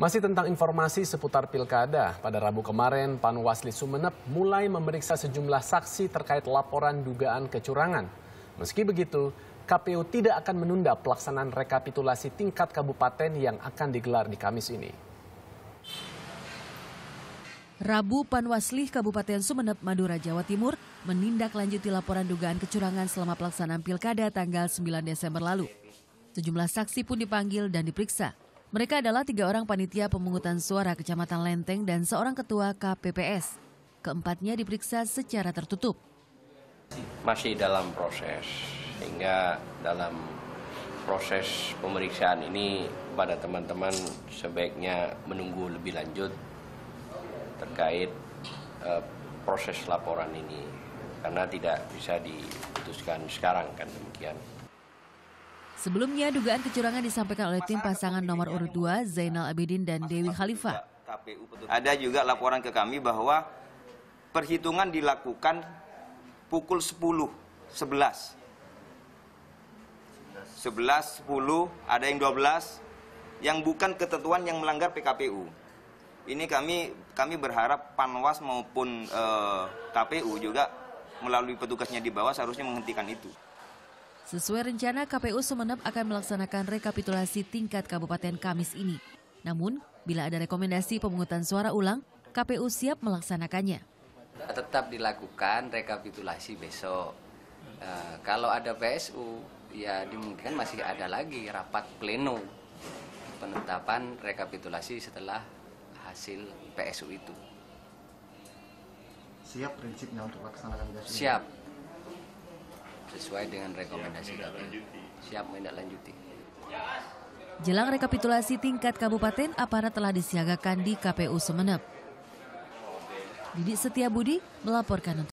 Masih tentang informasi seputar pilkada, pada Rabu kemarin Panwasli Sumeneb mulai memeriksa sejumlah saksi terkait laporan dugaan kecurangan. Meski begitu, KPU tidak akan menunda pelaksanaan rekapitulasi tingkat kabupaten yang akan digelar di Kamis ini. Rabu Panwasli Kabupaten Sumeneb, Madura, Jawa Timur menindaklanjuti laporan dugaan kecurangan selama pelaksanaan pilkada tanggal 9 Desember lalu. Sejumlah saksi pun dipanggil dan diperiksa. Mereka adalah tiga orang panitia pemungutan suara Kecamatan Lenteng dan seorang ketua KPPS. Keempatnya diperiksa secara tertutup. Masih dalam proses, sehingga dalam proses pemeriksaan ini pada teman-teman sebaiknya menunggu lebih lanjut terkait uh, proses laporan ini karena tidak bisa diputuskan sekarang kan demikian. Sebelumnya, dugaan kecurangan disampaikan oleh tim pasangan nomor urut 2, Zainal Abidin dan Dewi Khalifah. Ada juga laporan ke kami bahwa perhitungan dilakukan pukul 10, 11. 11, 10, ada yang 12, yang bukan ketentuan yang melanggar PKPU. Ini kami kami berharap Panwas maupun eh, KPU juga melalui petugasnya di bawah seharusnya menghentikan itu. Sesuai rencana, KPU Sumeneb akan melaksanakan rekapitulasi tingkat kabupaten Kamis ini. Namun, bila ada rekomendasi pemungutan suara ulang, KPU siap melaksanakannya. Tetap dilakukan rekapitulasi besok. Uh, kalau ada PSU, ya dimungkinkan masih ada lagi rapat pleno penetapan rekapitulasi setelah hasil PSU itu. Siap prinsipnya untuk melaksanakan besok? Siap sesuai dengan rekomendasi kami. Siap menindaklanjuti. Jelang rekapitulasi tingkat kabupaten, aparat telah disiagakan di KPU Semenep. Didik Setiabudi melaporkan untuk